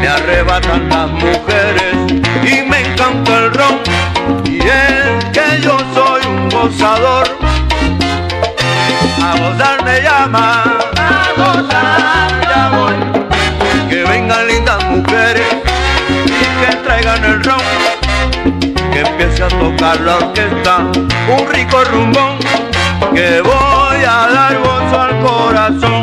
me arrebatan las mujeres y me encanta el ron. Y es que yo soy un gozador, a gozar me llama, a gozar ya voy. Que vengan lindas mujeres y que traigan el ron. Que empiece a tocar la orquesta, un rico rumbón, que voy a dar gozo al corazón.